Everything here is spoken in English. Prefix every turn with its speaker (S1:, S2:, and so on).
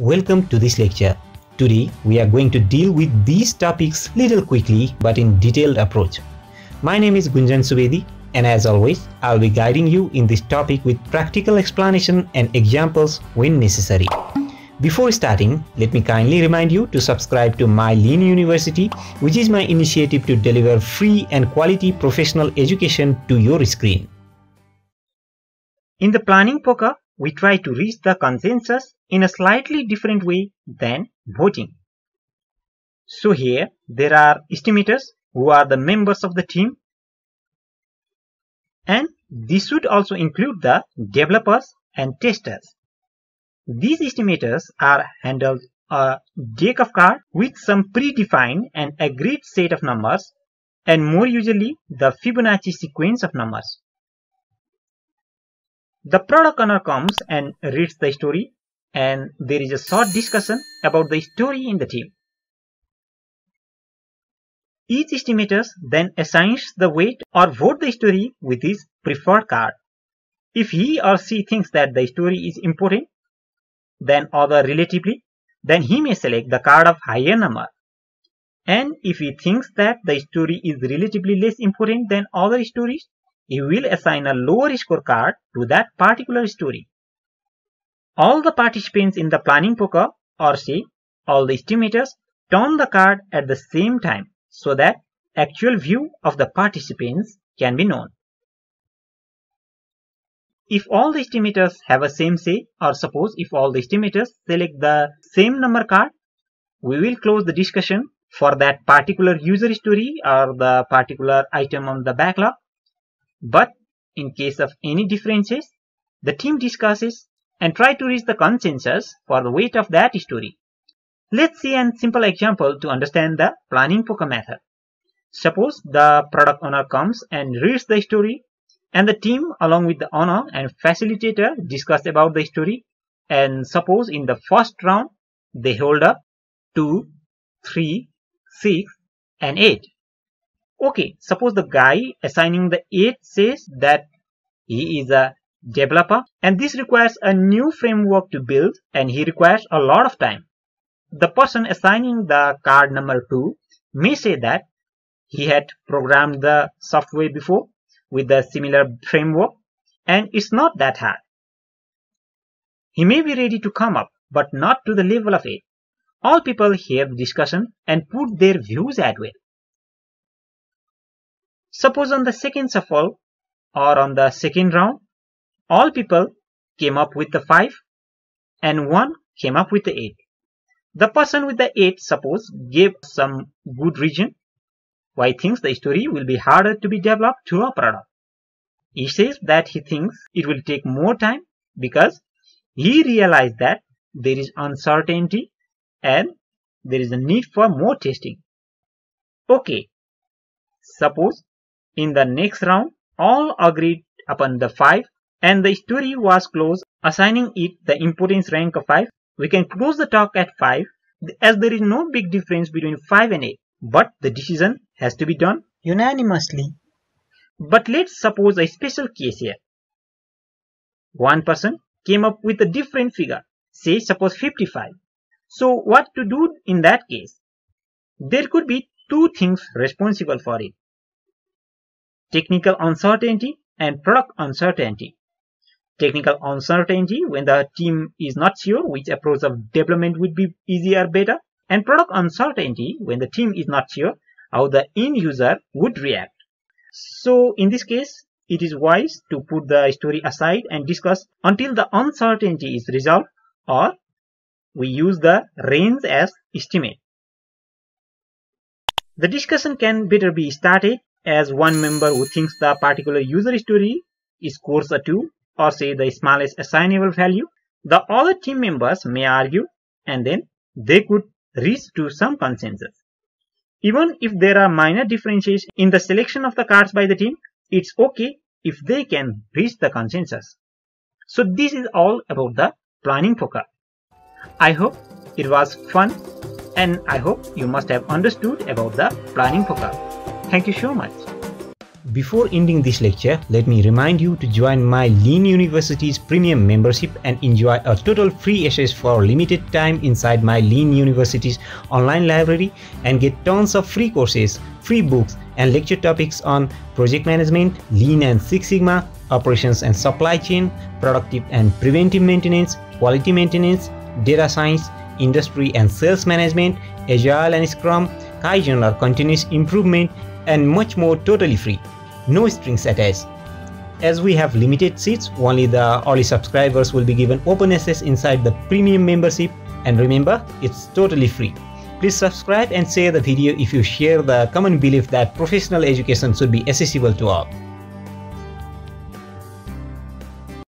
S1: Welcome to this lecture. Today we are going to deal with these topics little quickly but in detailed approach. My name is Gunjan Subedi and as always I'll be guiding you in this topic with practical explanation and examples when necessary. Before starting, let me kindly remind you to subscribe to My Lean University, which is my initiative to deliver free and quality professional education to your screen. In the planning poker, we try to reach the consensus in a slightly different way than voting. So here, there are estimators who are the members of the team and this should also include the developers and testers. These estimators are handled a deck of cards with some predefined and agreed set of numbers and more usually the Fibonacci sequence of numbers. The product owner comes and reads the story and there is a short discussion about the story in the team. Each estimator then assigns the weight or vote the story with his preferred card. If he or she thinks that the story is important than other relatively, then he may select the card of higher number. And if he thinks that the story is relatively less important than other stories, he will assign a lower score card to that particular story. All the participants in the planning poker or say all the estimators turn the card at the same time so that actual view of the participants can be known. If all the estimators have a same say or suppose if all the estimators select the same number card, we will close the discussion for that particular user story or the particular item on the backlog. But in case of any differences, the team discusses and try to reach the consensus for the weight of that story. Let's see a simple example to understand the planning poker method. Suppose the product owner comes and reads the story and the team along with the owner and facilitator discuss about the story and suppose in the first round they hold up 2, 3, 6 and 8. Okay, suppose the guy assigning the 8 says that he is a developer and this requires a new framework to build and he requires a lot of time. The person assigning the card number 2 may say that he had programmed the software before with a similar framework and it's not that hard. He may be ready to come up but not to the level of it. All people hear the discussion and put their views as well. Suppose on the second shuffle or on the second round, all people came up with the 5 and one came up with the 8. The person with the 8 suppose gave some good reason why he thinks the story will be harder to be developed to a product. He says that he thinks it will take more time because he realized that there is uncertainty and there is a need for more testing. Okay, suppose in the next round all agreed upon the 5 and the story was closed assigning it the importance rank of 5 we can close the talk at 5 as there is no big difference between 5 and 8 but the decision has to be done. Unanimously. But let's suppose a special case here. One person came up with a different figure. Say suppose 55 so what to do in that case? There could be two things responsible for it technical uncertainty and product uncertainty. Technical uncertainty when the team is not sure which approach of development would be easier or better and product uncertainty when the team is not sure how the end user would react. So in this case it is wise to put the story aside and discuss until the uncertainty is resolved or we use the range as estimate. The discussion can better be started as one member who thinks the particular user story scores a 2 or say the smallest assignable value, the other team members may argue and then they could reach to some consensus. Even if there are minor differences in the selection of the cards by the team, it's okay if they can reach the consensus. So this is all about the planning poker. I hope it was fun and I hope you must have understood about the planning poker. Thank you so much. Before ending this lecture, let me remind you to join my Lean University's premium membership and enjoy a total free access for limited time inside my Lean University's online library and get tons of free courses, free books, and lecture topics on project management, Lean and Six Sigma, operations and supply chain, productive and preventive maintenance, quality maintenance, data science, industry and sales management, agile and scrum, kaizen or continuous improvement, and much more totally free. No strings attached. As we have limited seats, only the early subscribers will be given open access inside the premium membership and remember, it's totally free. Please subscribe and share the video if you share the common belief that professional education should be accessible to all.